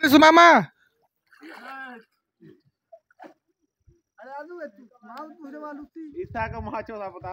de su mamá. VIP video आहे ٿوري مال وٺي اسان کي مها چورا پتا